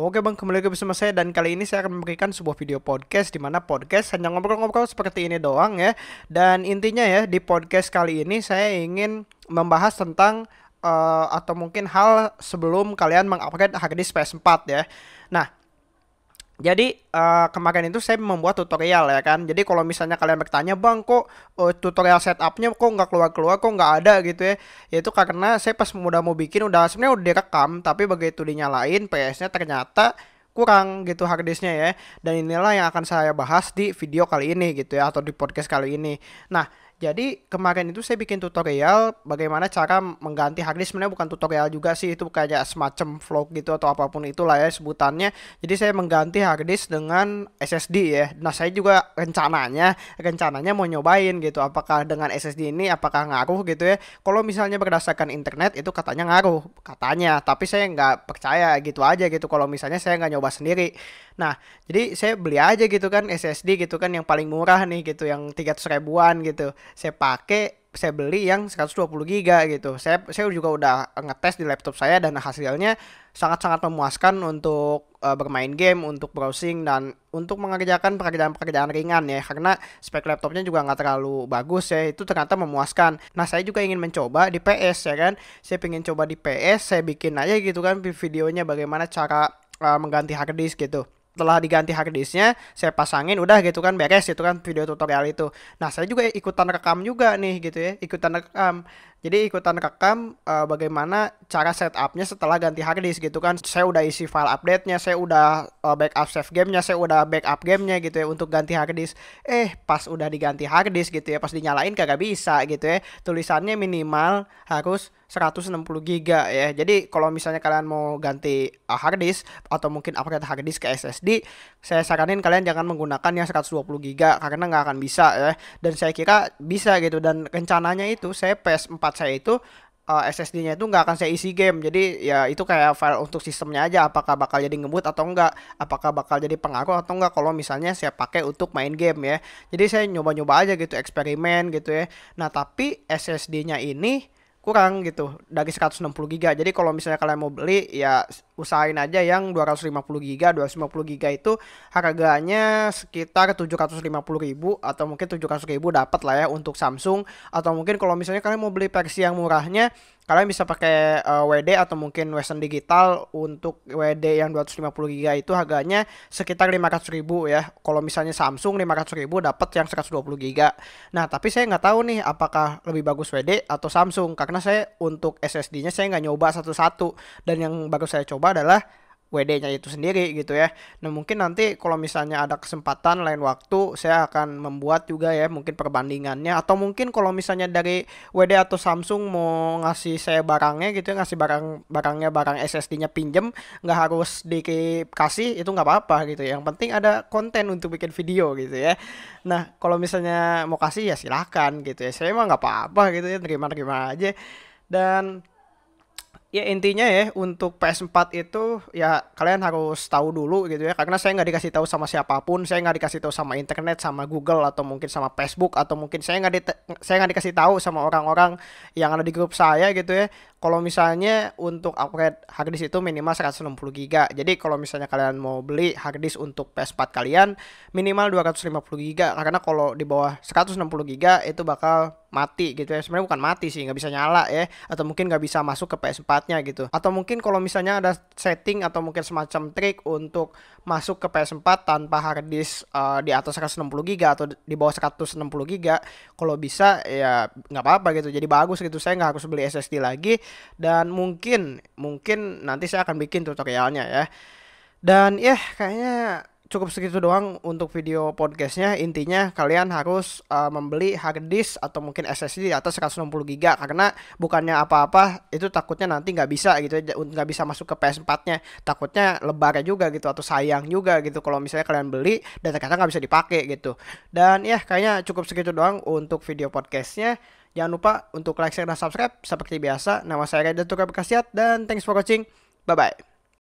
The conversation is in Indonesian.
Oke bang, kembali lagi bersama saya dan kali ini saya akan memberikan sebuah video podcast di mana podcast hanya ngobrol-ngobrol seperti ini doang ya. Dan intinya ya di podcast kali ini saya ingin membahas tentang uh, atau mungkin hal sebelum kalian mengupgrade hard disk PS4 ya. Nah, jadi uh, kemarin itu saya membuat tutorial ya kan. Jadi kalau misalnya kalian bertanya bang kok uh, tutorial setupnya kok nggak keluar keluar kok nggak ada gitu ya. Yaitu karena saya pas mudah mau bikin udah sebenarnya udah direkam tapi begitu dinyalain PS-nya ternyata kurang gitu harddisknya ya. Dan inilah yang akan saya bahas di video kali ini gitu ya atau di podcast kali ini. Nah jadi kemarin itu saya bikin tutorial bagaimana cara mengganti harddisk sebenarnya bukan tutorial juga sih itu kayak semacam vlog gitu atau apa pun itulah ya sebutannya. Jadi saya mengganti harddisk dengan SSD ya. Nah saya juga rencananya rencananya mau nyobain gitu apakah dengan SSD ini apakah ngaruh gitu ya. Kalau misalnya berdasarkan internet itu katanya ngaruh katanya tapi saya nggak percaya gitu aja gitu kalau misalnya saya nggak nyoba sendiri. Nah jadi saya beli aja gitu kan SSD gitu kan yang paling murah nih gitu yang 300 ribuan gitu saya pakai saya beli yang 120 giga gitu. Saya saya juga udah ngetes di laptop saya dan hasilnya sangat-sangat memuaskan untuk uh, bermain game, untuk browsing dan untuk mengerjakan pekerjaan-pekerjaan ringan ya. Karena spek laptopnya juga nggak terlalu bagus ya. Itu ternyata memuaskan. Nah, saya juga ingin mencoba di PS ya kan. Saya pengen coba di PS, saya bikin aja gitu kan videonya bagaimana cara uh, mengganti hard disk gitu setelah diganti harddisknya saya pasangin udah gitu kan beres itu kan video tutorial itu. Nah saya juga ikutan rekam juga nih gitu ya ikutan rekam jadi ikutan rekam uh, bagaimana cara setupnya setelah ganti harddisk gitu kan saya udah isi file update nya saya udah uh, backup save gamenya saya udah backup gamenya gitu ya untuk ganti harddisk eh pas udah diganti harddisk gitu ya pas dinyalain kagak bisa gitu ya tulisannya minimal harus 160 giga ya. Jadi kalau misalnya kalian mau ganti uh, atau mungkin upgrade hard disk ke SSD, saya saranin kalian jangan menggunakan yang 120 giga karena nggak akan bisa ya. Dan saya kira bisa gitu dan rencananya itu saya PS4 saya itu uh, SSD-nya itu nggak akan saya isi game. Jadi ya itu kayak file untuk sistemnya aja apakah bakal jadi ngebut atau enggak, apakah bakal jadi pengaruh atau enggak kalau misalnya saya pakai untuk main game ya. Jadi saya nyoba-nyoba aja gitu eksperimen gitu ya. Nah, tapi SSD-nya ini kurang gitu dari 160 giga. Jadi kalau misalnya kalian mau beli ya usahain aja yang 250 giga. 250 giga itu harganya sekitar 750 ribu atau mungkin 700 ribu dapat lah ya untuk Samsung atau mungkin kalau misalnya kalian mau beli versi yang murahnya kalian bisa pakai uh, eh, WD atau mungkin Western Digital untuk WD yang 250 GB itu harganya sekitar 500 ribu ya. Kalau misalnya Samsung 500 ribu dapat yang 120 GB nah tapi saya nggak tahu nih apakah lebih bagus WD atau Samsung. Karena saya untuk SSD nya saya nggak nyoba satu-satu. Dan yang baru saya coba adalah WD-nya itu sendiri gitu ya. Nah mungkin nanti kalau misalnya ada kesempatan lain waktu saya akan membuat juga ya mungkin perbandingannya atau mungkin kalau misalnya dari WD atau Samsung mau ngasih saya barangnya gitu ya ngasih barang barangnya barang SSD-nya pinjem nggak harus dikasih itu nggak apa-apa gitu. ya. Yang penting ada konten untuk bikin video gitu ya. Nah kalau misalnya mau kasih ya silahkan gitu ya. Saya emang nggak apa-apa gitu ya terima-terima aja dan ya intinya ya untuk PS4 itu ya kalian harus tahu dulu gitu ya. Karena saya nggak dikasih tahu sama siapa pun saya nggak dikasih tahu sama internet sama Google atau mungkin sama Facebook atau mungkin saya nggak saya nggak dikasih tahu sama orang-orang yang ada di grup saya gitu ya kalau misalnya untuk upgrade harddisk itu minimal 160 GB. Jadi kalau misalnya kalian mau beli harddisk untuk PS4 kalian minimal 250 GB karena kalau di bawah 160 GB itu bakal mati gitu ya. Sebenarnya bukan mati sih, nggak bisa nyala ya atau mungkin nggak bisa masuk ke PS4-nya gitu. Atau mungkin kalau misalnya ada setting atau mungkin semacam trik untuk masuk ke PS4 tanpa harddisk uh, di atas 160 GB atau di bawah 160 GB, kalau bisa ya nggak apa-apa gitu. Jadi bagus gitu. Saya nggak harus beli SSD lagi dan mungkin mungkin nanti saya akan bikin tutorialnya ya. Dan ya kayaknya cukup segitu doang untuk video podcastnya. Intinya kalian harus uh, membeli hard disk atau mungkin SSD di atas 160 GB karena bukannya apa-apa itu takutnya nanti nggak bisa gitu nggak bisa masuk ke PS4 nya takutnya lebar juga gitu atau sayang juga gitu kalau misalnya kalian beli dan ternyata nggak bisa dipakai gitu. Dan ya kayaknya cukup segitu doang untuk video podcastnya Jangan lupa untuk like, share, dan subscribe seperti biasa. Nama saya Reda Tukar Bekasiat dan thanks for watching. Bye-bye.